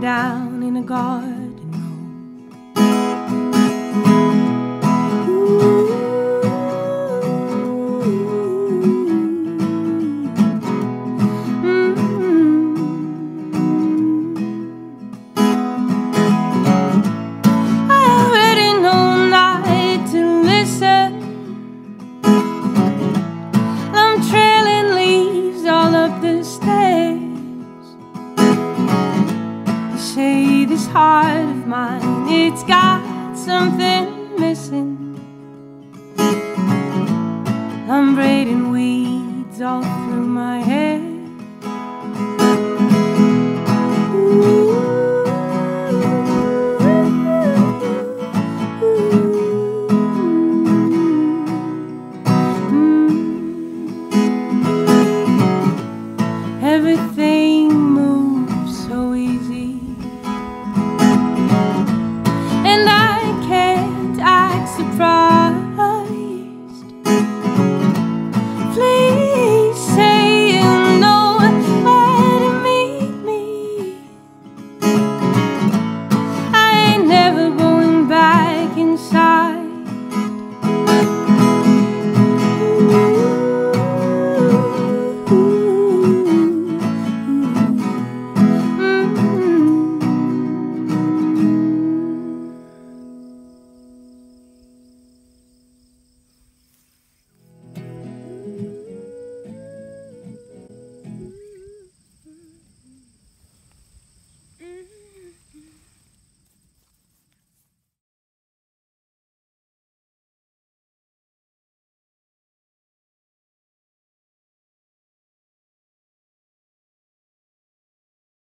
down in a garden this heart of mine, it's got something missing. I'm braiding weeds all through my hair. Everything